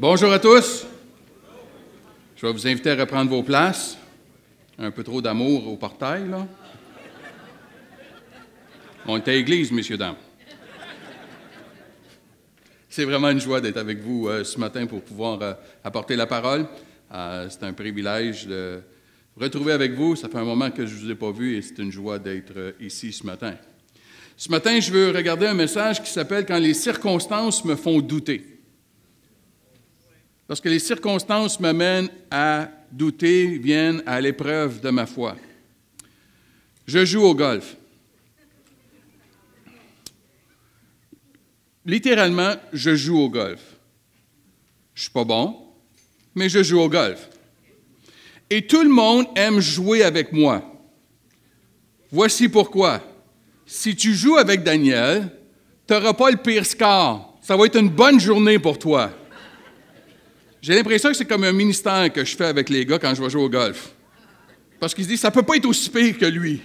Bonjour à tous. Je vais vous inviter à reprendre vos places. Un peu trop d'amour au portail, là. On est à l'église, messieurs, dames. C'est vraiment une joie d'être avec vous euh, ce matin pour pouvoir euh, apporter la parole. Euh, c'est un privilège de retrouver avec vous. Ça fait un moment que je ne vous ai pas vu et c'est une joie d'être ici ce matin. Ce matin, je veux regarder un message qui s'appelle Quand les circonstances me font douter. Lorsque les circonstances m'amènent à douter, viennent à l'épreuve de ma foi. Je joue au golf. Littéralement, je joue au golf. Je suis pas bon, mais je joue au golf. Et tout le monde aime jouer avec moi. Voici pourquoi. Si tu joues avec Daniel, tu n'auras pas le pire score. Ça va être une bonne journée pour toi. J'ai l'impression que c'est comme un ministère que je fais avec les gars quand je vais jouer au golf. Parce qu'ils se disent, ça ne peut pas être aussi pire que lui.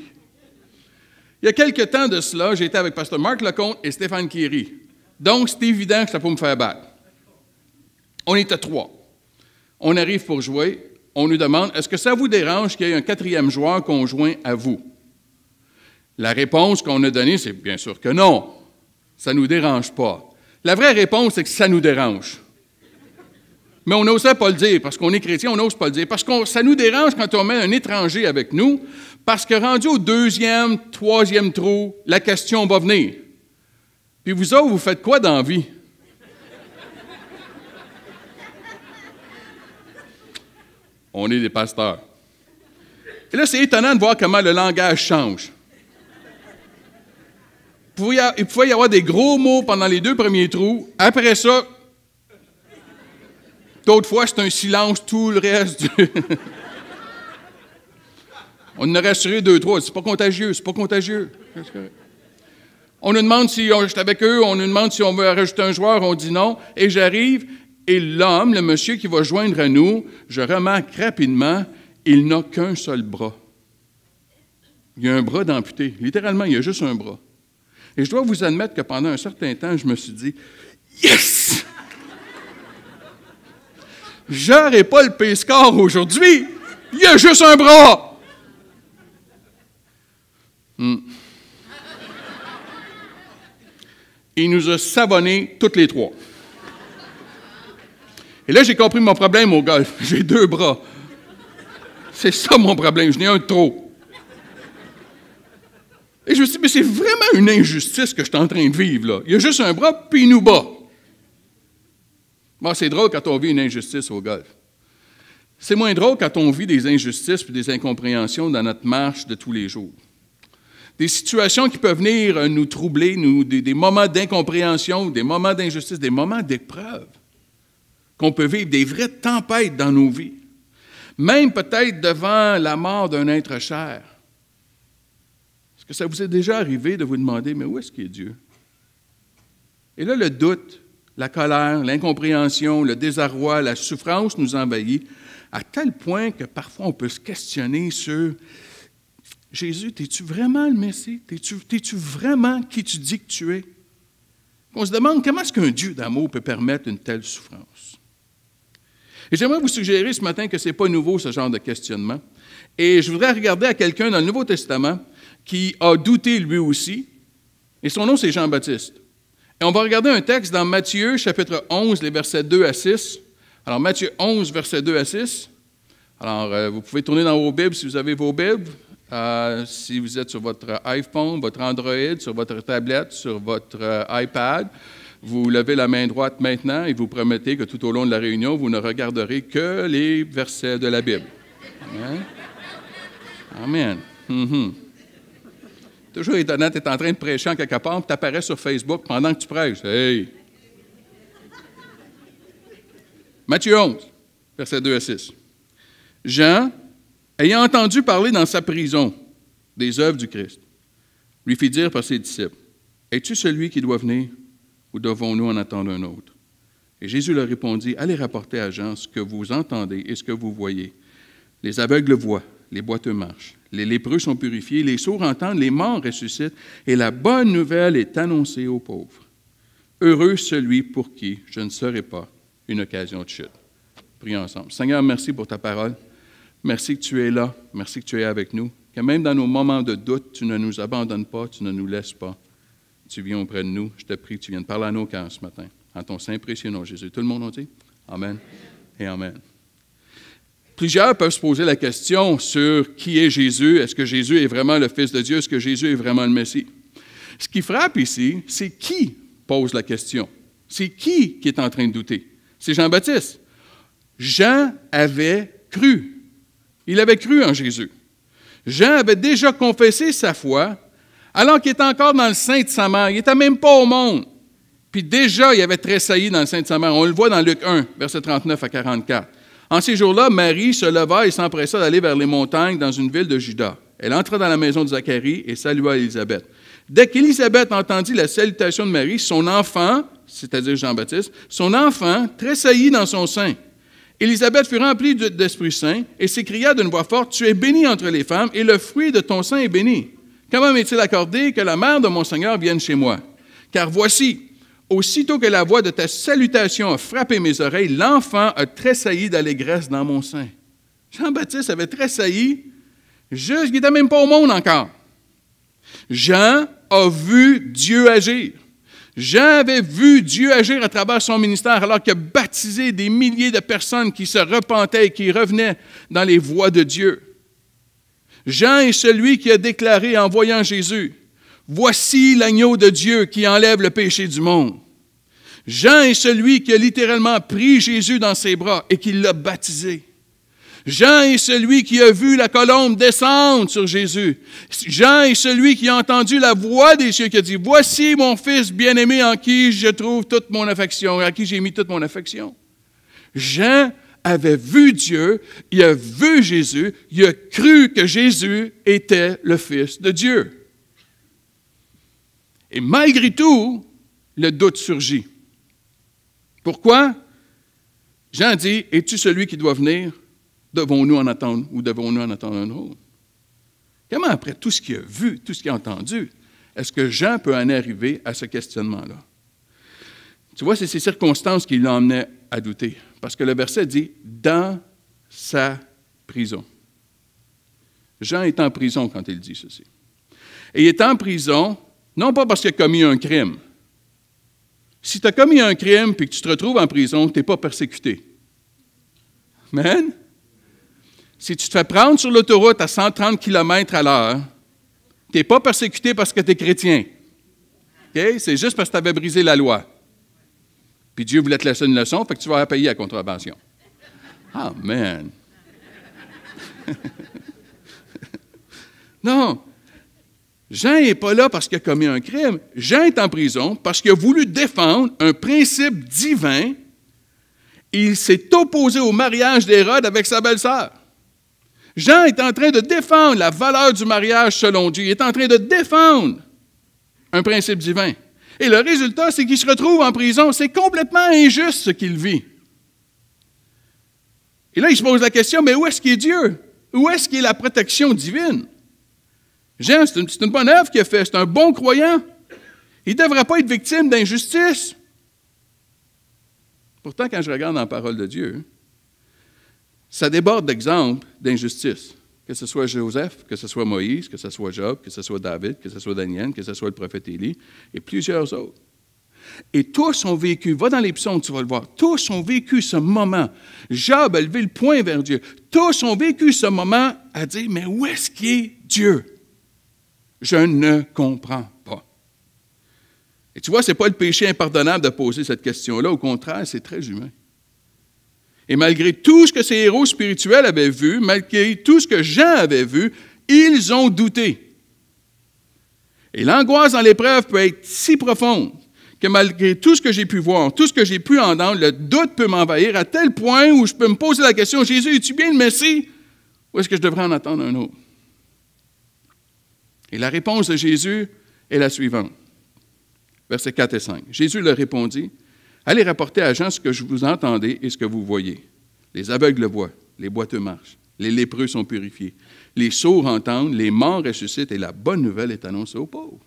Il y a quelques temps de cela, j'étais avec Pasteur Marc Lecomte et Stéphane Kiri. Donc, c'est évident que ça peut me faire battre. On était trois. On arrive pour jouer. On nous demande, est-ce que ça vous dérange qu'il y ait un quatrième joueur conjoint à vous? La réponse qu'on a donnée, c'est bien sûr que non. Ça ne nous dérange pas. La vraie réponse, c'est que ça nous dérange. Mais on n'osait pas le dire parce qu'on est chrétien, on n'ose pas le dire. Parce que ça nous dérange quand on met un étranger avec nous, parce que rendu au deuxième, troisième trou, la question va venir. Puis vous autres, vous faites quoi dans la vie? On est des pasteurs. Et là, c'est étonnant de voir comment le langage change. Il pouvait y avoir des gros mots pendant les deux premiers trous. Après ça, D'autres fois, c'est un silence tout le reste du. On en a rassuré deux, trois. C'est pas contagieux, c'est pas contagieux. On nous demande si on est avec eux, on nous demande si on veut rajouter un joueur, on dit non. Et j'arrive, et l'homme, le monsieur qui va joindre à nous, je remarque rapidement, il n'a qu'un seul bras. Il y a un bras d'amputé. Littéralement, il a juste un bras. Et je dois vous admettre que pendant un certain temps, je me suis dit, Yes! J'aurai pas le aujourd'hui. Il a juste un bras. Hmm. Il nous a savonnés toutes les trois. Et là, j'ai compris mon problème au golf. J'ai deux bras. C'est ça mon problème. Je n'ai un de trop. Et je me suis dit, mais c'est vraiment une injustice que je suis en train de vivre là. Il y a juste un bras, puis il nous bat c'est drôle quand on vit une injustice au golf. C'est moins drôle quand on vit des injustices et des incompréhensions dans notre marche de tous les jours. Des situations qui peuvent venir euh, nous troubler, des, moments d'incompréhension, des moments d'injustice, des moments d'épreuve, qu'on peut vivre, des vraies tempêtes dans nos vies. Même peut-être devant la mort d'un être cher. Est-ce que ça vous est déjà arrivé de vous demander, mais où est-ce qu'il est Dieu? Et là, le doute, la colère, l'incompréhension, le désarroi, la souffrance nous envahit, à tel point que parfois on peut se questionner sur Jésus, es-tu vraiment le Messie? Es-tu vraiment qui tu dis que tu es? On se demande comment est-ce qu'un Dieu d'amour peut permettre une telle souffrance? Et j'aimerais vous suggérer ce matin que ce n'est pas nouveau ce genre de questionnement. Et je voudrais regarder à quelqu'un dans le Nouveau Testament qui a douté lui aussi. Et son nom, c'est Jean-Baptiste. Et on va regarder un texte dans Matthieu, chapitre 11, les versets 2 à 6. Alors, Matthieu 11, versets 2 à 6. Alors, euh, vous pouvez tourner dans vos Bibles si vous avez vos Bibles. Euh, si vous êtes sur votre iPhone, votre Android, sur votre tablette, sur votre euh, iPad, vous levez la main droite maintenant et vous promettez que tout au long de la réunion, vous ne regarderez que les versets de la Bible. Amen. Amen. Mm-hmm. Toujours étonnant, tu es en train de prêcher en quelque part, tu apparais sur Facebook pendant que tu prêches. Hey! Matthieu 11, versets 2 à 6. Jean, ayant entendu parler dans sa prison des œuvres du Christ, lui fit dire par ses disciples Es-tu celui qui doit venir ou devons-nous en attendre un autre Et Jésus leur répondit Allez rapporter à Jean ce que vous entendez et ce que vous voyez. Les aveugles voient, les boiteux marchent, les lépreux sont purifiés, les sourds entendent, les morts ressuscitent, et la bonne nouvelle est annoncée aux pauvres. Heureux celui pour qui je ne serai pas une occasion de chute. Prions ensemble. Seigneur, merci pour ta parole. Merci que tu es là. Merci que tu es avec nous. Que même dans nos moments de doute, tu ne nous abandonnes pas, tu ne nous laisses pas. Tu viens auprès de nous. Je te prie que tu viennes parler à nos cœurs ce matin. En ton saint précieux nom, Jésus. Tout le monde a dit? Amen et Amen. Plusieurs peuvent se poser la question sur qui est Jésus. Est-ce que Jésus est vraiment le Fils de Dieu? Est-ce que Jésus est vraiment le Messie? Ce qui frappe ici, c'est qui pose la question. C'est qui qui est en train de douter? C'est Jean-Baptiste. Jean avait cru. Il avait cru en Jésus. Jean avait déjà confessé sa foi alors qu'il était encore dans le sein de sa mère. Il n'était même pas au monde. Puis déjà, il avait tressailli dans le sein de sa mère. On le voit dans Luc 1, versets 39 à 44. En ces jours-là, Marie se leva et s'empressa d'aller vers les montagnes dans une ville de Juda. Elle entra dans la maison de Zacharie et salua Élisabeth. Dès qu'Élisabeth entendit la salutation de Marie, son enfant, c'est-à-dire Jean-Baptiste, son enfant tressaillit dans son sein. Élisabeth fut remplie d'Esprit Saint et s'écria d'une voix forte, Tu es bénie entre les femmes et le fruit de ton sein est béni. Comment m'est-il accordé que la mère de mon Seigneur vienne chez moi? Car voici, aussitôt que la voix de ta salutation a frappé mes oreilles, l'enfant a tressailli d'allégresse dans mon sein. Jean-Baptiste avait tressailli, juste, il n'était même pas au monde encore. Jean a vu Dieu agir. Jean avait vu Dieu agir à travers son ministère alors qu'il a baptisé des milliers de personnes qui se repentaient et qui revenaient dans les voies de Dieu. Jean est celui qui a déclaré en voyant Jésus, Voici l'agneau de Dieu qui enlève le péché du monde. Jean est celui qui a littéralement pris Jésus dans ses bras et qui l'a baptisé. Jean est celui qui a vu la colombe descendre sur Jésus. Jean est celui qui a entendu la voix des cieux qui a dit, Voici mon fils bien-aimé en qui je trouve toute mon affection, à qui j'ai mis toute mon affection. Jean avait vu Dieu, il a vu Jésus, il a cru que Jésus était le Fils de Dieu. Et malgré tout, le doute surgit. Pourquoi? Jean dit, Es-tu celui qui doit venir? devons-nous en attendre ou devons-nous en attendre un autre? Comment, après tout ce qu'il a vu, tout ce qu'il a entendu, est-ce que Jean peut en arriver à ce questionnement-là? Tu vois, c'est ces circonstances qui l'emmenaient à douter. Parce que le verset dit dans sa prison. Jean est en prison quand il dit ceci. Et il est en prison, non pas parce qu'il a commis un crime. Si tu as commis un crime et que tu te retrouves en prison, tu n'es pas persécuté. Amen? Si tu te fais prendre sur l'autoroute à 130 km à l'heure, tu n'es pas persécuté parce que tu es chrétien. C'est juste parce que tu avais brisé la loi. Puis Dieu voulait te laisser une leçon, fait que tu vas payer la contravention. Amen. non. Jean n'est pas là parce qu'il a commis un crime. Jean est en prison parce qu'il a voulu défendre un principe divin. Il s'est opposé au mariage d'Hérode avec sa belle-sœur. Jean est en train de défendre la valeur du mariage selon Dieu. Il est en train de défendre un principe divin. Et le résultat, c'est qu'il se retrouve en prison. C'est complètement injuste ce qu'il vit. Et là, il se pose la question, mais où est-ce qu'il est Dieu? Où est-ce qu'il est la protection divine? Jean, c'est une, bonne œuvre qu'il a fait. C'est un bon croyant. Il ne devrait pas être victime d'injustice. Pourtant, quand je regarde dans la parole de Dieu, ça déborde d'exemples d'injustice. Que ce soit Joseph, que ce soit Moïse, que ce soit Job, que ce soit David, que ce soit Daniel, que ce soit le prophète Élie et plusieurs autres. Et tous ont vécu, va dans les psaumes, tu vas le voir, tous ont vécu ce moment. Job a levé le poing vers Dieu. Tous ont vécu ce moment à dire, mais où est-ce qu'est Dieu? Je ne comprends pas. Et tu vois, ce n'est pas le péché impardonnable de poser cette question-là. Au contraire, c'est très humain. Et malgré tout ce que ces héros spirituels avaient vu, malgré tout ce que Jean avait vu, ils ont douté. Et l'angoisse dans l'épreuve peut être si profonde que malgré tout ce que j'ai pu voir, tout ce que j'ai pu entendre, le doute peut m'envahir à tel point où je peux me poser la question, Jésus, es-tu bien le Messie ou est-ce que je devrais en attendre un autre? Et la réponse de Jésus est la suivante. Versets 4 et 5. Jésus leur répondit, Allez rapporter à Jean ce que je vous entendez et ce que vous voyez. Les aveugles voient, les boiteux marchent, les lépreux sont purifiés, les sourds entendent, les morts ressuscitent et la bonne nouvelle est annoncée aux pauvres.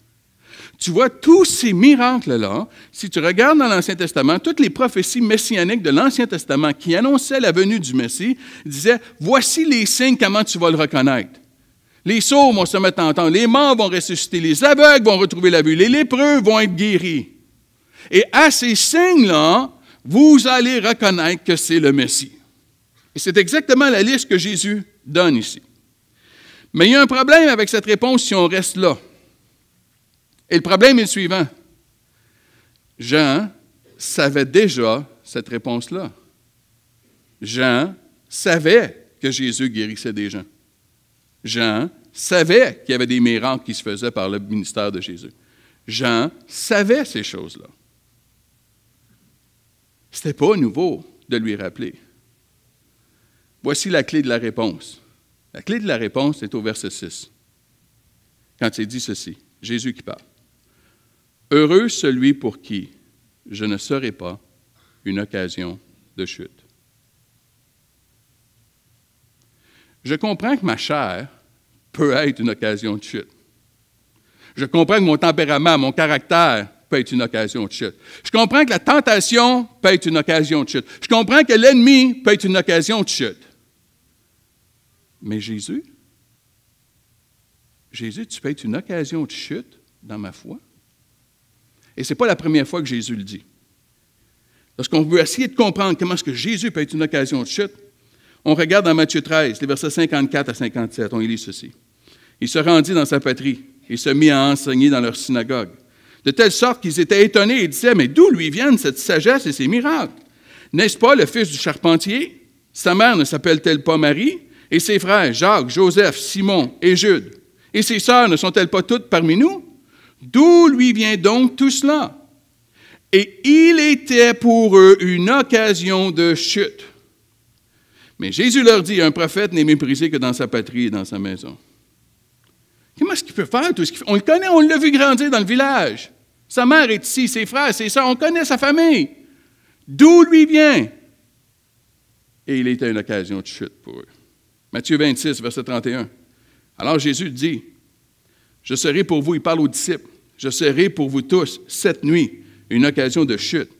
tu vois tous ces miracles-là. Si tu regardes dans l'Ancien Testament, toutes les prophéties messianiques de l'Ancien Testament qui annonçaient la venue du Messie disaient Voici les signes, comment tu vas le reconnaître. Les sourds vont se mettre en entendre, les morts vont ressusciter, les aveugles vont retrouver la vue, les lépreux vont être guéris. Et à ces signes-là, vous allez reconnaître que c'est le Messie. Et c'est exactement la liste que Jésus donne ici. Mais il y a un problème avec cette réponse si on reste là. Et le problème est le suivant. Jean savait déjà cette réponse-là. Jean savait que Jésus guérissait des gens. Jean savait qu'il y avait des miracles qui se faisaient par le ministère de Jésus. Jean savait ces choses-là. Ce n'était pas nouveau de lui rappeler. Voici la clé de la réponse. La clé de la réponse est au verset 6, quand il dit ceci, Jésus qui parle. Heureux celui pour qui je ne serai pas une occasion de chute. Je comprends que ma chair peut être une occasion de chute. Je comprends que mon tempérament, mon caractère peut être une occasion de chute. Je comprends que la tentation peut être une occasion de chute. Je comprends que l'ennemi peut être une occasion de chute. Mais Jésus, Jésus, tu peux être une occasion de chute dans ma foi. Et ce n'est pas la première fois que Jésus le dit. Lorsqu'on veut essayer de comprendre comment est-ce que Jésus peut être une occasion de chute, on regarde dans Matthieu 13, les versets 54 à 57, on y lit ceci. Il se rendit dans sa patrie et se mit à enseigner dans leur synagogue, de telle sorte qu'ils étaient étonnés et disaient, mais d'où lui viennent cette sagesse et ces miracles? N'est-ce pas le fils du charpentier? Sa mère ne s'appelle-t-elle pas Marie? Et ses frères, Jacques, Joseph, Simon et Jude? Et ses sœurs ne sont-elles pas toutes parmi nous? D'où lui vient donc tout cela? Et il était pour eux une occasion de chute. Mais Jésus leur dit, un prophète n'est méprisé que dans sa patrie et dans sa maison. Comment est-ce qu'il peut faire? On le connaît, on l'a vu grandir dans le village. Sa mère est ici, ses frères, ses soeurs, on connaît sa famille. D'où lui vient? Et il était une occasion de chute pour eux. Matthieu 26, verset 31. Alors Jésus dit, je serai pour vous, il parle aux disciples, je serai pour vous tous cette nuit une occasion de chute,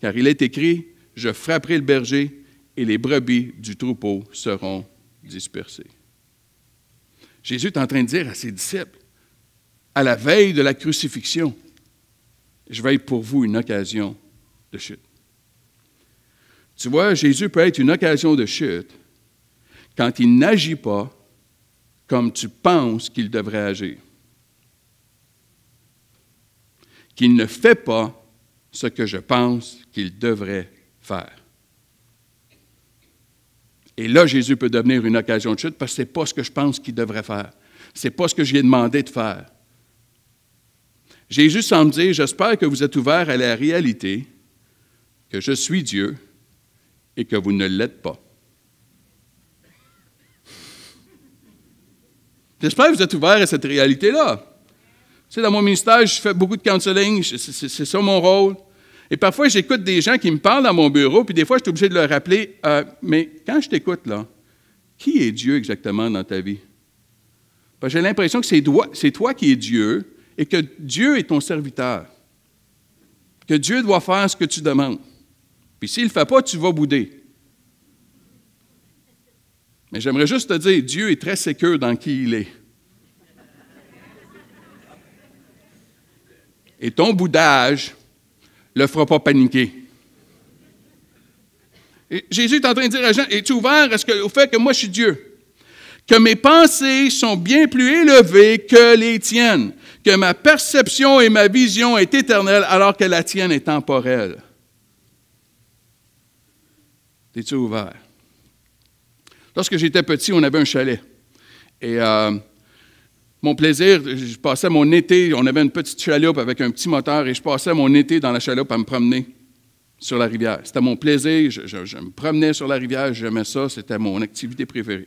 car il est écrit, je frapperai le berger et les brebis du troupeau seront dispersées. Jésus est en train de dire à ses disciples, à la veille de la crucifixion, je être pour vous une occasion de chute. Tu vois, Jésus peut être une occasion de chute quand il n'agit pas comme tu penses qu'il devrait agir. Qu'il ne fait pas ce que je pense qu'il devrait faire. Et là, Jésus peut devenir une occasion de chute parce que ce n'est pas ce que je pense qu'il devrait faire. Ce n'est pas ce que je lui ai demandé de faire. Jésus semble dire, j'espère que vous êtes ouverts à la réalité que je suis Dieu et que vous ne l'êtes pas. J'espère que vous êtes ouverts à cette réalité-là. Tu sais, dans mon ministère, je fais beaucoup de counseling, c'est ça mon rôle. Et parfois, j'écoute des gens qui me parlent dans mon bureau, puis des fois, je suis obligé de leur rappeler euh, Mais quand je t'écoute, là, qui est Dieu exactement dans ta vie? J'ai l'impression que c'est toi, toi qui es Dieu et que Dieu est ton serviteur. Que Dieu doit faire ce que tu demandes. Puis s'il ne le fait pas, tu vas bouder. Mais j'aimerais juste te dire, Dieu est très sécure dans qui il est. Et ton boudage le fera pas paniquer. Jésus est en train de dire à Jean, es-tu ouvert au fait que moi je suis Dieu? Que mes pensées sont bien plus élevées que les tiennes, que ma perception et ma vision est éternelle alors que la tienne est temporelle. Es-tu ouvert? Lorsque j'étais petit, on avait un chalet. Et euh, mon plaisir, je passais mon été, on avait une petite chaloupe avec un petit moteur et je passais mon été dans la chaloupe à me promener sur la rivière. C'était mon plaisir, je, me promenais sur la rivière, j'aimais ça, c'était mon activité préférée.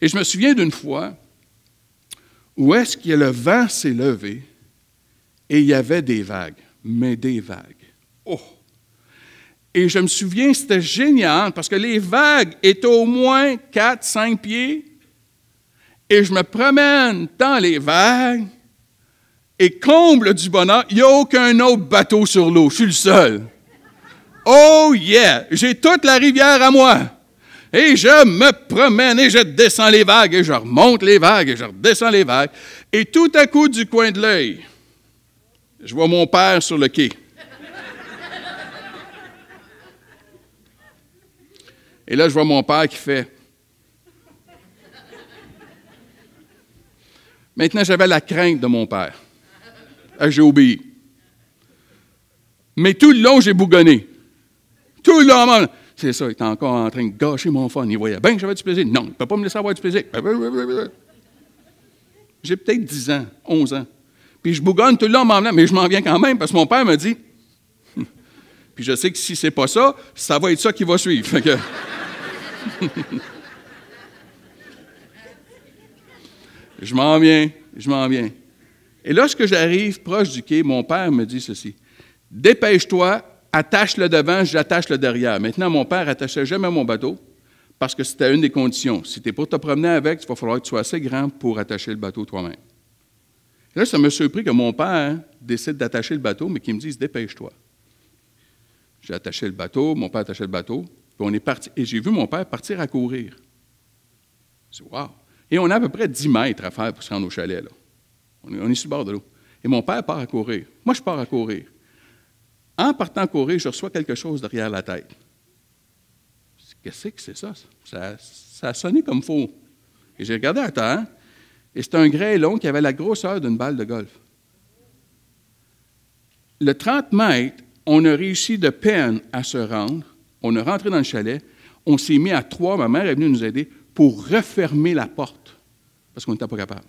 Et je me souviens d'une fois où est-ce que le vent s'est levé et il y avait des vagues, mais des vagues. Oh! Et je me souviens, c'était génial parce que les vagues étaient au moins 4, 5 pieds et je me promène dans les vagues Et comble du bonheur, il n'y a aucun autre bateau sur l'eau. Je suis le seul. Oh yeah! J'ai toute la rivière à moi. Et je me promène et je descends les vagues et je remonte les vagues et je redescends les vagues. Et tout à coup, du coin de l'œil, je vois mon père sur le quai. Et là, je vois mon père qui fait. Maintenant, j'avais la crainte de mon père. Ah, j'ai obéi. Mais tout le long, j'ai bougonné. Tout le long, c'est ça, il était encore en train de gâcher mon fun. Il voyait bien que j'avais du plaisir. Non, il ne peut pas me laisser avoir du plaisir. J'ai peut-être 10 ans, 11 ans. Puis je bougonne tout le long, mais je m'en viens quand même parce que mon père me dit. Puis je sais que si c'est pas ça, ça va être ça qui va suivre. je m'en viens, je m'en viens. Et lorsque j'arrive proche du quai, mon père me dit ceci Dépêche-toi, attache le devant, j'attache le derrière. Maintenant, mon père attachait jamais mon bateau parce que c'était une des conditions. Si tu es pour te promener avec, il va falloir que tu sois assez grand pour attacher le bateau toi-même. Là, ça me surpris que mon père décide d'attacher le bateau, mais qu'il me dise Dépêche-toi. J'ai attaché le bateau, mon père attachait le bateau, puis on est parti. Et j'ai vu mon père partir à courir. C'est wow! Et on a à peu près 10 mètres à faire pour se rendre au chalet. Là. On, est, sur le bord de l'eau. Et mon père part à courir. Moi, je pars à courir. En partant à courir, je reçois quelque chose derrière la tête. Qu'est-ce que c'est ça? ça? ça? a sonné comme faux. Et j'ai regardé à terre, et c'est un grêlon qui avait la grosseur d'une balle de golf. Le 30 mètres, on a réussi de peine à se rendre. On est rentré dans le chalet. On s'est mis à trois. Ma mère est venue nous aider pour refermer la porte parce qu'on n'était pas capable.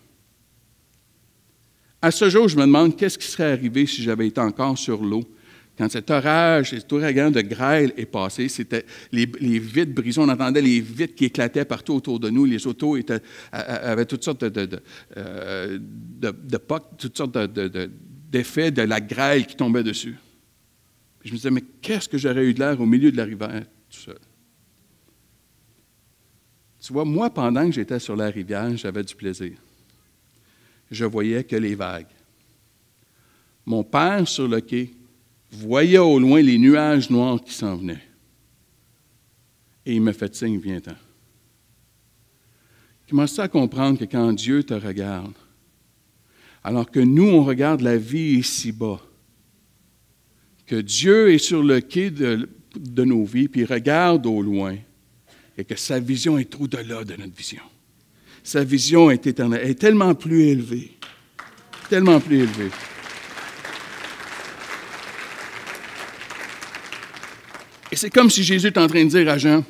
À ce jour, je me demande qu'est-ce qui serait arrivé si j'avais été encore sur l'eau quand cet orage, cet ouragan de grêle est passé, c'était les, vitres brisées, on entendait les vitres qui éclataient partout autour de nous, les autos avaient toutes sortes de, de, euh, toutes sortes d'effets de, la grêle qui tombait dessus. je me disais, mais qu'est-ce que j'aurais eu de l'air au milieu de la rivière tout seul? Tu vois, moi, pendant que j'étais sur la rivière, j'avais du plaisir. Je voyais que les vagues. Mon père sur le quai voyait au loin les nuages noirs qui s'en venaient. Et il me fait signe, viens-t'en. Commence à comprendre que quand Dieu te regarde, alors que nous, on regarde la vie ici-bas, que Dieu est sur le quai de, de nos vies, puis regarde au loin, et que sa vision est au-delà de notre vision. Sa vision est éternelle, est tellement plus élevée, tellement plus élevée. Et c'est comme si Jésus est en train de dire à Jean,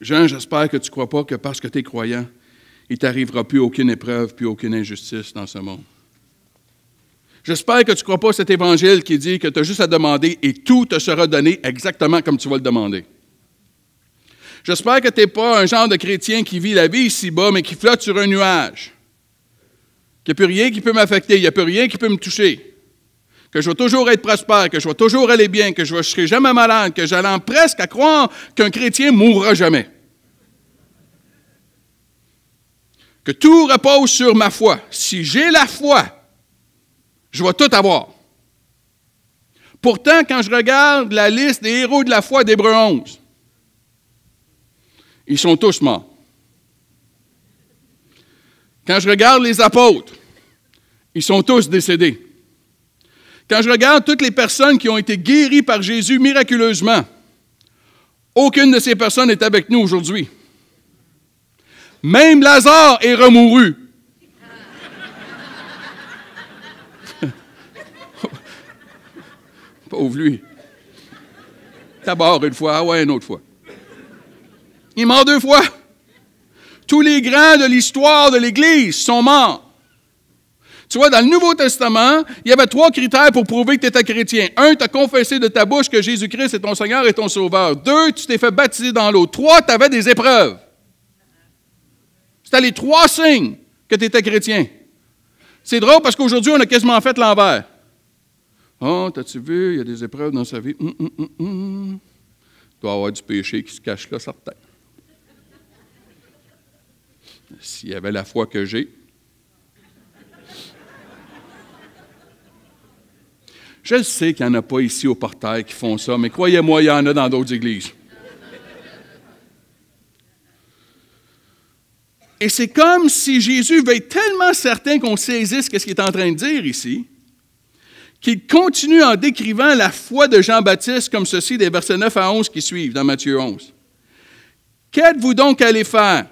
Jean, j'espère que tu ne crois pas que parce que tu es croyant, il t'arrivera plus aucune épreuve, plus aucune injustice dans ce monde. J'espère que tu ne crois pas cet évangile qui dit que tu as juste à demander et tout te sera donné exactement comme tu vas le demander. J'espère que tu n'es pas un genre de chrétien qui vit la vie ici-bas, mais qui flotte sur un nuage. Qu'il n'y a plus rien qui peut m'affecter, il n'y a plus rien qui peut me toucher que je vais toujours être prospère, que je vais toujours aller bien, que je ne serai jamais malade, que j'allais presque à croire qu'un chrétien mourra jamais. Que tout repose sur ma foi. Si j'ai la foi, je vais tout avoir. Pourtant, quand je regarde la liste des héros de la foi d'Hébreu 11, ils sont tous morts. Quand je regarde les apôtres, ils sont tous décédés. Quand je regarde toutes les personnes qui ont été guéries par Jésus miraculeusement, aucune de ces personnes est avec nous aujourd'hui. Même Lazare est remouru. Pauvre lui. D'abord une fois, ah ouais, une autre fois. Il est mort deux fois. Tous les grands de l'histoire de l'Église sont morts. Tu vois, dans le Nouveau Testament, il y avait trois critères pour prouver que tu étais chrétien. Un, tu as confessé de ta bouche que Jésus-Christ est ton Seigneur et ton Sauveur. Deux, tu t'es fait baptiser dans l'eau. Trois, tu avais des épreuves. C'était les trois signes que tu étais chrétien. C'est drôle parce qu'aujourd'hui, on a quasiment fait l'envers. Oh, t'as-tu vu, il y a des épreuves dans sa vie. Hum, hum, hum, il doit y avoir du péché qui se cache là, certain. S'il y avait la foi que j'ai, Je sais qu'il n'y en a pas ici au portail qui font ça, mais croyez-moi, il y en a dans d'autres églises. Et c'est comme si Jésus veut être tellement certain qu'on saisisse ce qu'il est en train de dire ici, qu'il continue en décrivant la foi de Jean-Baptiste comme ceci des versets 9 à 11 qui suivent dans Matthieu 11. Qu'êtes-vous donc allé faire?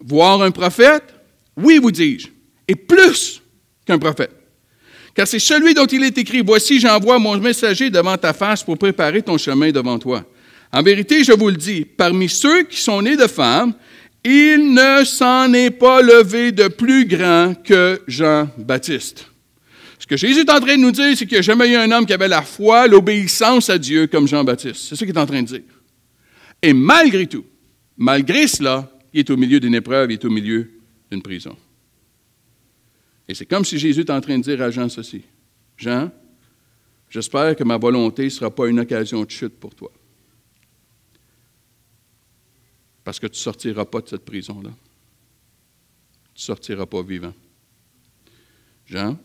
Voir un prophète? Oui, vous dis-je, et plus qu'un prophète. Car c'est celui dont il est écrit, Voici, j'envoie mon messager devant ta face pour préparer ton chemin devant toi. En vérité, je vous le dis, parmi ceux qui sont nés de femmes, il ne s'en est pas levé de plus grand que Jean-Baptiste. Ce que Jésus est en train de nous dire, c'est qu'il n'y a jamais eu un homme qui avait la foi, l'obéissance à Dieu comme Jean-Baptiste. C'est ce qu'il est en train de dire. Et malgré tout, malgré cela, il est au milieu d'une épreuve, il est au milieu d'une prison. Et c'est comme si Jésus est en train de dire à Jean ceci. Jean, j'espère que ma volonté ne sera pas une occasion de chute pour toi. Parce que tu ne sortiras pas de cette prison-là. Tu ne sortiras pas vivant. Jean,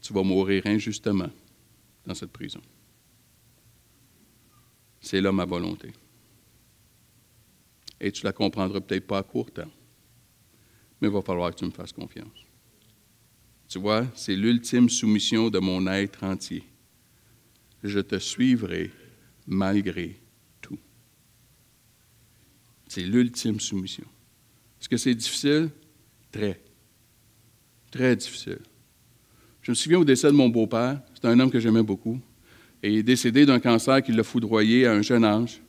tu vas mourir injustement dans cette prison. C'est là ma volonté. Et tu la comprendras peut-être pas à court terme, mais il va falloir que tu me fasses confiance. Tu vois, c'est l'ultime soumission de mon être entier. Je te suivrai malgré tout. C'est l'ultime soumission. Est-ce que c'est difficile? Très. Très difficile. Je me souviens au décès de mon beau-père. C'est un homme que j'aimais beaucoup. Et il est décédé d'un cancer qui l'a foudroyé à un jeune âge.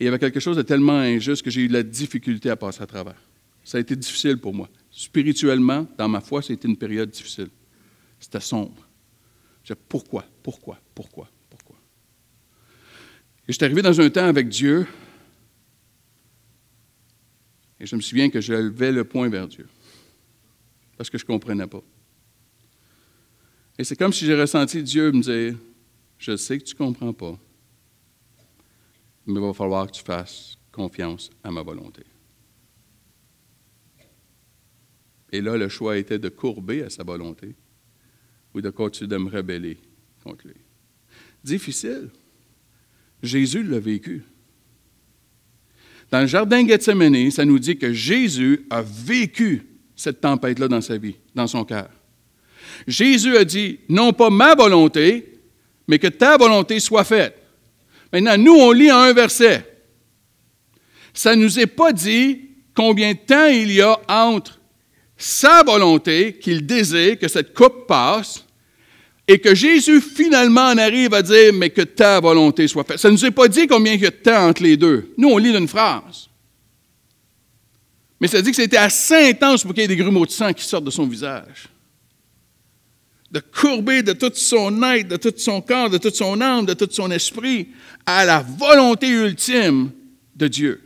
Il y avait quelque chose de tellement injuste que j'ai eu de la difficulté à passer à travers. Ça a été difficile pour moi. Spirituellement, dans ma foi, c'était une période difficile. C'était sombre. Je disais, pourquoi, pourquoi, pourquoi, pourquoi? Et je suis arrivé dans un temps avec Dieu, et je me souviens que je levais le point vers Dieu, parce que je ne comprenais pas. Et c'est comme si j'ai ressenti Dieu me dire, je sais que tu ne comprends pas, mais il va falloir que tu fasses confiance à ma volonté. Et là, le choix était de courber à sa volonté ou de continuer de me rebeller contre lui. Difficile. Jésus l'a vécu. Dans le jardin Gethsemane, ça nous dit que Jésus a vécu cette tempête-là dans sa vie, dans son cœur. Jésus a dit, non pas ma volonté, mais que ta volonté soit faite. Maintenant, nous, on lit en un verset. Ça ne nous est pas dit combien de temps il y a entre sa volonté, qu'il désire que cette coupe passe, et que Jésus finalement en arrive à dire, mais que ta volonté soit faite. Ça ne nous est pas dit combien il y a de temps entre les deux. Nous, on lit d'une phrase. Mais ça dit que c'était assez intense pour qu'il y ait des grumeaux de sang qui sortent de son visage. De courber de toute son être, de tout son corps, de toute son âme, de tout son esprit à la volonté ultime de Dieu.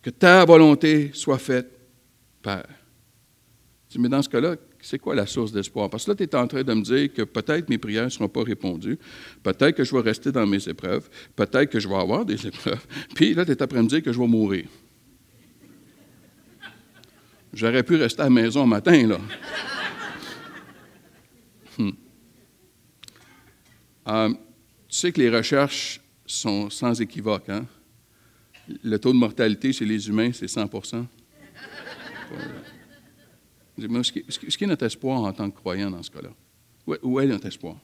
Que ta volonté soit faite Père. mais dans ce cas-là, c'est quoi la source d'espoir? Parce que là, tu es en train de me dire que peut-être mes prières ne seront pas répondues, peut-être que je vais rester dans mes épreuves, peut-être que je vais avoir des épreuves, puis là, tu es en train de me dire que je vais mourir. J'aurais pu rester à la maison le matin, là. Euh, tu sais que les recherches sont sans équivoque. Hein? Le taux de mortalité chez les humains, c'est 100% ce qui, est notre espoir en tant que croyant dans ce cas-là? Où est notre espoir?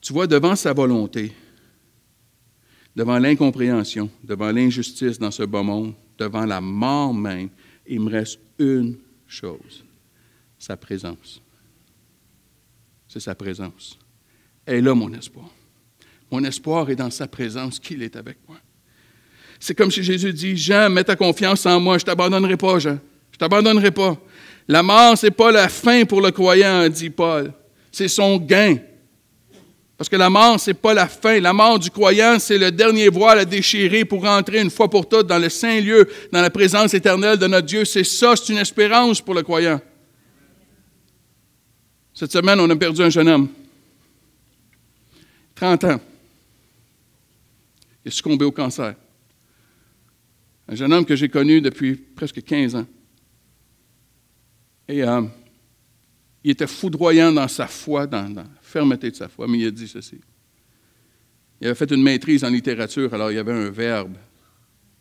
Tu vois, devant sa volonté, devant l'incompréhension, devant l'injustice dans ce bas monde, devant la mort même, il me reste une chose, sa présence. C'est sa présence. Est là, mon espoir. Mon espoir est dans sa présence, qu'il est avec moi. C'est comme si Jésus dit, Jean, mets ta confiance en moi, je ne t'abandonnerai pas, Jean. Je ne t'abandonnerai pas. La mort, ce n'est pas la fin pour le croyant, dit Paul. C'est son gain. Parce que la mort, ce n'est pas la fin. La mort du croyant, c'est le dernier voile à déchirer pour rentrer une fois pour toutes dans le saint lieu, dans la présence éternelle de notre Dieu. C'est ça, c'est une espérance pour le croyant. Cette semaine, on a perdu un jeune homme. 30 ans. Il a succombé au cancer. Un jeune homme que j'ai connu depuis presque 15 ans. Et euh, il était foudroyant dans sa foi, dans, la fermeté de sa foi, mais il a dit ceci. Il avait fait une maîtrise en littérature, alors il y avait un verbe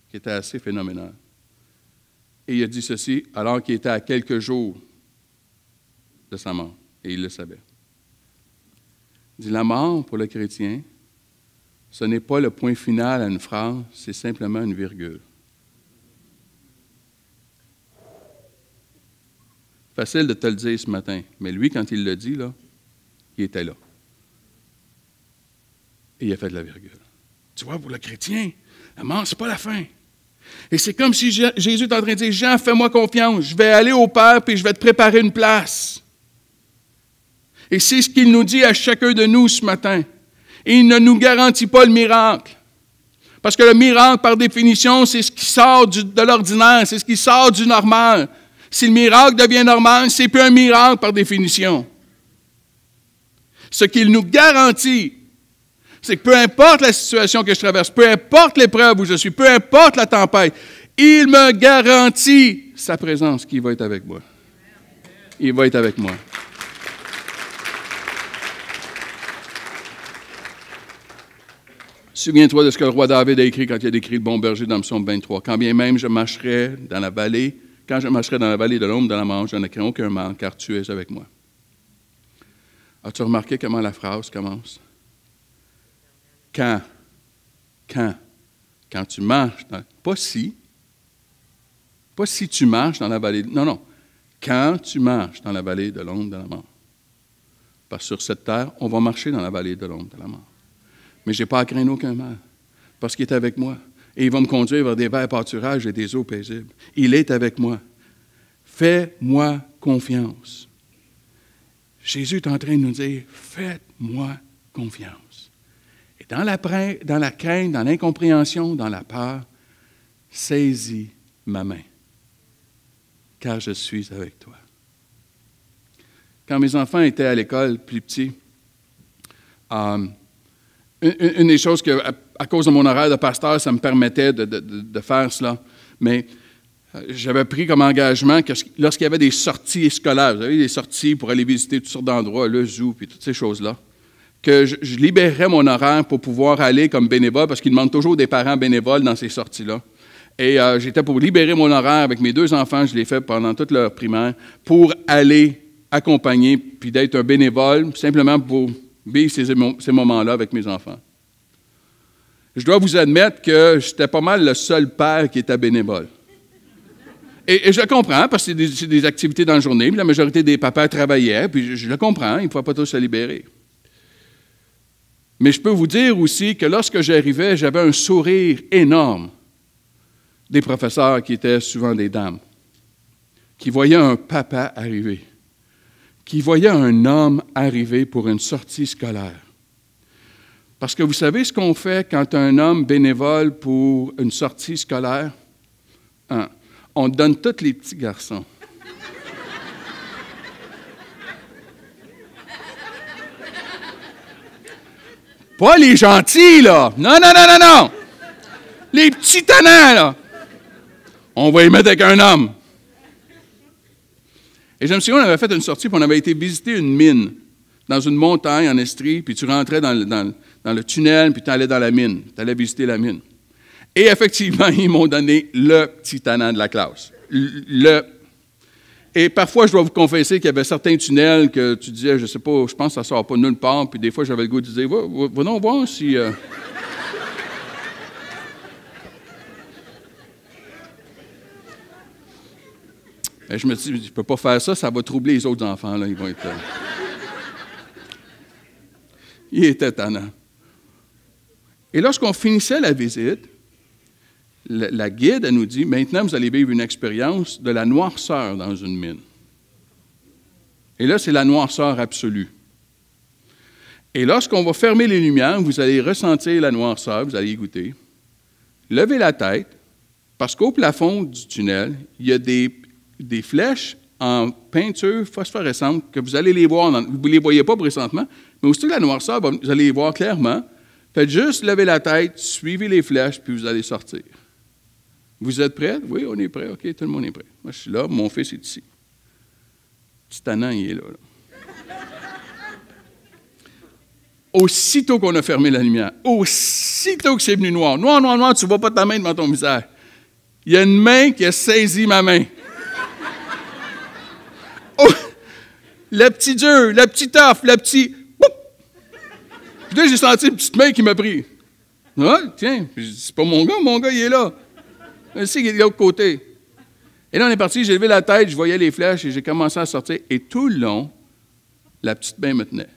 qui était assez phénoménal. Et il a dit ceci alors qu'il était à quelques jours de sa mort, et il le savait. Dit, la mort pour le chrétien, ce n'est pas le point final à une phrase, c'est simplement une virgule. Facile de te le dire ce matin, mais lui, quand il le dit, là, il était là. Et il a fait de la virgule. Tu vois, pour le chrétien, la mort, ce n'est pas la fin. Et c'est comme si Jésus est en train de dire, Jean, fais-moi confiance, je vais aller au Père, puis je vais te préparer une place. Et c'est ce qu'il nous dit à chacun de nous ce matin. Il ne nous garantit pas le miracle. Parce que le miracle, par définition, c'est ce qui sort de l'ordinaire, c'est ce qui sort du normal. Si le miracle devient normal, c'est plus un miracle par définition. Ce qu'il nous garantit, c'est que peu importe la situation que je traverse, peu importe l'épreuve où je suis, peu importe la tempête, il me garantit sa présence qui va être avec moi. Il va être avec moi. Souviens-toi de ce que le roi David a écrit quand il a décrit le bon berger dans le psaume 23. Quand bien même je marcherai dans la vallée quand je marcherai dans la vallée de l'ombre de la mort, je ne crains aucun mal, car tu es avec moi. As-tu remarqué comment la phrase commence? Quand? Quand? Quand tu marches, dans, pas si, pas si tu marches dans la vallée, non, non, quand tu marches dans la vallée de l'ombre de la mort. Parce que sur cette terre, on va marcher dans la vallée de l'ombre de la mort. Mais je n'ai pas à craindre aucun mal, parce qu'il est avec moi et il va me conduire vers des verts pâturages et des eaux paisibles. Il est avec moi. Fais-moi confiance. Jésus est en train de nous dire, faites-moi confiance. Et dans la, dans la crainte, dans l'incompréhension, dans la peur, saisis ma main, car je suis avec toi. Quand mes enfants étaient à l'école plus petits, euh, une, des choses que à cause de mon horaire de pasteur, ça me permettait de, faire cela. Mais euh, j'avais pris comme engagement que lorsqu'il y avait des sorties scolaires, vous savez, des sorties pour aller visiter toutes sortes d'endroits, le zoo, puis toutes ces choses-là, que je, libérerais mon horaire pour pouvoir aller comme bénévole, parce qu'il demande toujours des parents bénévoles dans ces sorties-là. Et euh, j'étais pour libérer mon horaire avec mes deux enfants, je l'ai fait pendant toute leur primaire, pour aller accompagner, puis d'être un bénévole, simplement pour vivre ces moments-là avec mes enfants je dois vous admettre que j'étais pas mal le seul père qui était bénévole. Et, je le comprends, parce que c'est des, activités dans la journée, puis la majorité des papas travaillaient, puis je, le comprends, ils ne pouvaient pas tous se libérer. Mais je peux vous dire aussi que lorsque j'arrivais, j'avais un sourire énorme des professeurs qui étaient souvent des dames, qui voyaient un papa arriver, qui voyaient un homme arriver pour une sortie scolaire parce que vous savez ce qu'on fait quand un homme bénévole pour une sortie scolaire? Hein? On donne tous les petits garçons. Pas les gentils, là. Non, non, non, non, non. Les petits tannants, là. On va y mettre avec un homme. Et je me souviens, on avait fait une sortie, puis on avait été visiter une mine dans une montagne en Estrie, puis tu rentrais dans, le tunnel, puis tu allais dans la mine. Tu allais visiter la mine. Et effectivement, ils m'ont donné le petit de la classe. Le. Et parfois, je dois vous confesser qu'il y avait certains tunnels que tu disais, je ne sais pas, je pense que ça ne sort pas nulle part, puis des fois, j'avais le goût de dire, venons voir si. Euh, je me dis, je ne peux pas faire ça, ça va troubler les autres enfants. Là. Ils vont être. Euh, Il était tannant. Et lorsqu'on finissait la visite, la, guide, elle nous dit, maintenant vous allez vivre une expérience de la noirceur dans une mine. Et là, c'est la noirceur absolue. Et lorsqu'on va fermer les lumières, vous allez ressentir la noirceur, vous allez y goûter. Levez la tête, parce qu'au plafond du tunnel, il y a des, des flèches en peinture phosphorescente que vous allez les voir. Dans, vous ne les voyez pas présentement, mais aussitôt que la noirceur, vous allez les voir clairement. Faites juste lever la tête, suivez les flèches, puis vous allez sortir. Vous êtes prêts? Oui, on est prêt. OK, tout le monde est prêt. Moi, je suis là, mon fils est ici. Titanan, il est là. aussitôt qu'on a fermé la lumière, aussitôt que c'est venu noir, noir, noir, noir, tu ne vois pas ta main devant ton visage. Il y a une main qui a saisi ma main. Oh, le petit dur, le petit tough, le petit. Puis là, j'ai senti une petite main qui m'a pris. Ah, tiens, c'est pas mon gars, mon gars, il est là. Sais qu'il est de l'autre côté. Et là, on est parti, j'ai levé la tête, je voyais les flèches et j'ai commencé à sortir. Et tout le long, la petite main me tenait.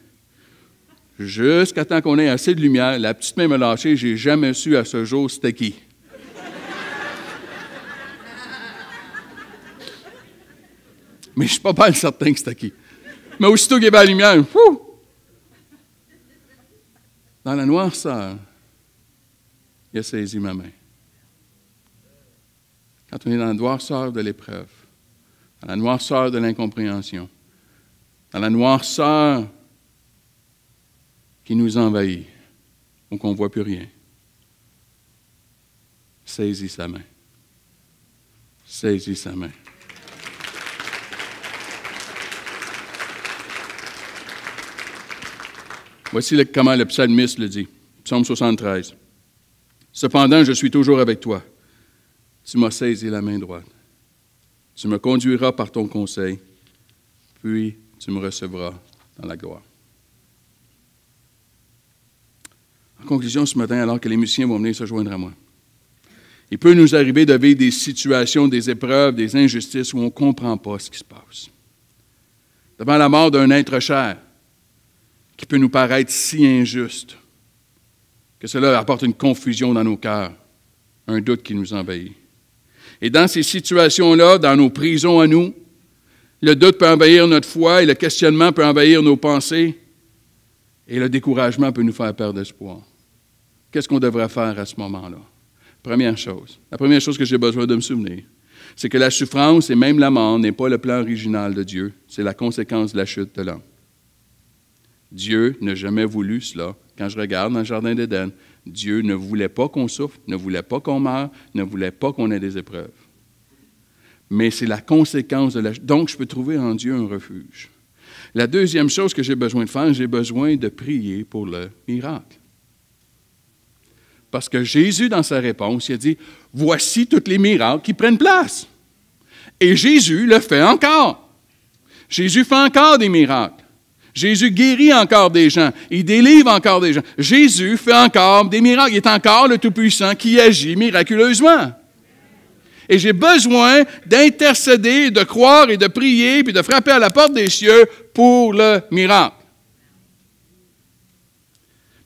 Jusqu'à temps qu'on ait assez de lumière, la petite main me lâché, j'ai jamais su à ce jour c'était qui. Mais je suis pas mal certain que c'était qui. Mais aussitôt qu'il y avait la lumière, fou! Dans la noirceur, il a saisi ma main. Quand on est dans la noirceur de l'épreuve, dans la noirceur de l'incompréhension, dans la noirceur qui nous envahit, ou qu'on ne voit plus rien, saisis sa main. Saisis sa main. Voici comment le psalmiste le dit. Psaume 73. Cependant, je suis toujours avec toi. Tu m'as saisi la main droite. Tu me conduiras par ton conseil, puis tu me recevras dans la gloire. En conclusion, ce matin, alors que les musiciens vont venir se joindre à moi, il peut nous arriver de vivre des situations, des épreuves, des injustices où on ne comprend pas ce qui se passe. Devant la mort d'un être cher, qui peut nous paraître si injuste, que cela apporte une confusion dans nos cœurs, un doute qui nous envahit. Et dans ces situations-là, dans nos prisons à nous, le doute peut envahir notre foi et le questionnement peut envahir nos pensées et le découragement peut nous faire perdre espoir. Qu'est-ce qu'on devrait faire à ce moment-là? Première chose, la première chose que j'ai besoin de me souvenir, c'est que la souffrance et même la mort n'est pas le plan original de Dieu, c'est la conséquence de la chute de l'homme. Dieu n'a jamais voulu cela. Quand je regarde dans le Jardin d'Éden, Dieu ne voulait pas qu'on souffre, ne voulait pas qu'on meure, ne voulait pas qu'on ait des épreuves. Mais c'est la conséquence de la... Donc, je peux trouver en Dieu un refuge. La deuxième chose que j'ai besoin de faire, j'ai besoin de prier pour le miracle. Parce que Jésus, dans sa réponse, il a dit, voici tous les miracles qui prennent place. Et Jésus le fait encore. Jésus fait encore des miracles. Jésus guérit encore des gens. Il délivre encore des gens. Jésus fait encore des miracles. Il est encore le Tout-Puissant qui agit miraculeusement. Et j'ai besoin d'intercéder, de croire et de prier, puis de frapper à la porte des cieux pour le miracle.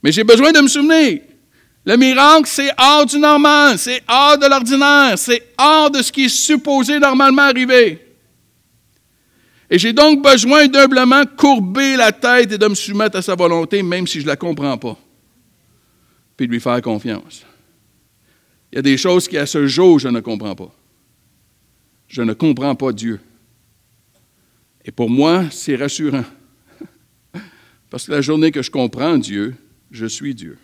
Mais j'ai besoin de me souvenir. Le miracle, c'est hors du normal, c'est hors de l'ordinaire, c'est hors de ce qui est supposé normalement arriver. Et j'ai donc besoin d'humblement courber la tête et de me soumettre à sa volonté, même si je ne la comprends pas, puis de lui faire confiance. Il y a des choses qui, à ce jour, je ne comprends pas. Je ne comprends pas Dieu. Et pour moi, c'est rassurant. Parce que la journée que je comprends Dieu, je suis Dieu.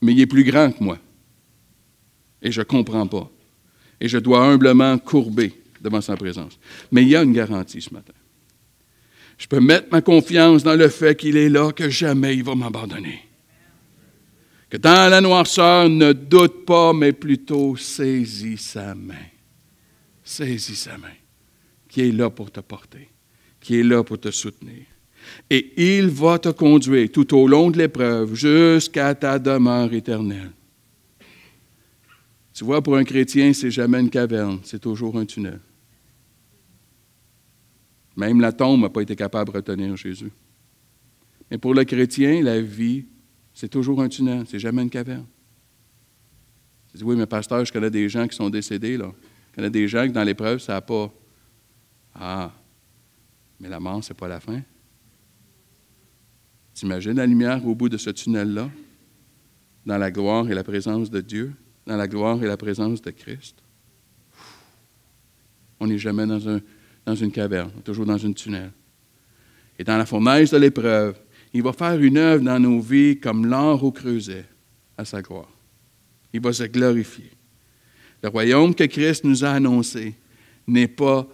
Mais il est plus grand que moi. Et je ne comprends pas. Et je dois humblement courber devant sa présence. Mais il y a une garantie ce matin. Je peux mettre ma confiance dans le fait qu'il est là, que jamais il va m'abandonner. Que dans la noirceur, ne doute pas, mais plutôt saisis sa main. Saisis sa main, qui est là pour te porter, qui est là pour te soutenir. Et il va te conduire tout au long de l'épreuve jusqu'à ta demeure éternelle. Tu vois, pour un chrétien, c'est jamais une caverne, c'est toujours un tunnel. Même la tombe n'a pas été capable de retenir Jésus. Mais pour le chrétien, la vie, c'est toujours un tunnel, c'est jamais une caverne. Tu dis, oui, mais pasteur, je connais des gens qui sont décédés, là. Je connais des gens qui, dans l'épreuve, ça n'a pas. Ah, mais la mort, ce n'est pas la fin. T'imagines la lumière au bout de ce tunnel-là, dans la gloire et la présence de Dieu, dans la gloire et la présence de Christ? On n'est jamais dans un dans une caverne, toujours dans une tunnel. Et dans la fournaise de l'épreuve, il va faire une œuvre dans nos vies comme l'or au creuset à sa gloire. Il va se glorifier. Le royaume que Christ nous a annoncé n'est pas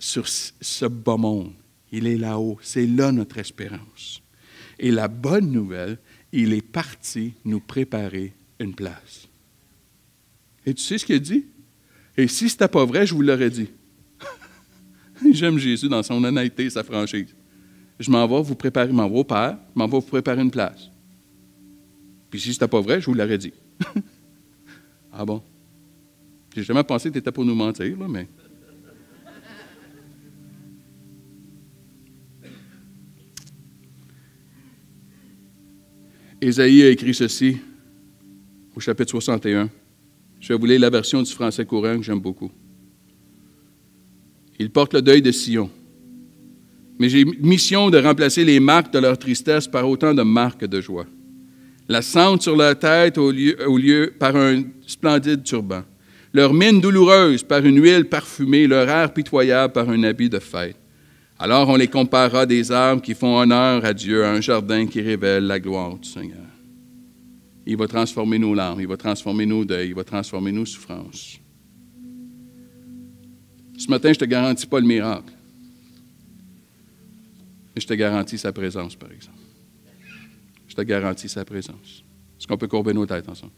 sur ce bas monde. Il est là-haut. C'est là notre espérance. Et la bonne nouvelle, il est parti nous préparer une place. Et tu sais ce qu'il dit? Et si ce n'était pas vrai, je vous l'aurais dit. J'aime Jésus dans son honnêteté et sa franchise. Je m'en vais vous préparer, m'en vais au Père, je m'en vais vous préparer une place. Puis si ce n'était pas vrai, je vous l'aurais dit. ah bon? J'ai jamais pensé que tu étais pour nous mentir, là, mais. Ésaïe a écrit ceci au chapitre 61. Je vais vous lire la version du français courant que j'aime beaucoup. Il porte le deuil de Sion. Mais j'ai mission de remplacer les marques de leur tristesse par autant de marques de joie. La cendre sur leur tête au lieu, par un splendide turban. Leur mine douloureuse par une huile parfumée, leur air pitoyable par un habit de fête. Alors on les comparera des arbres qui font honneur à Dieu, à un jardin qui révèle la gloire du Seigneur. Il va transformer nos larmes, il va transformer nos deuils, il va transformer nos souffrances. Ce matin, je ne te garantis pas le miracle. Mais je te garantis sa présence, par exemple. Je te garantis sa présence. Est-ce qu'on peut courber nos têtes ensemble?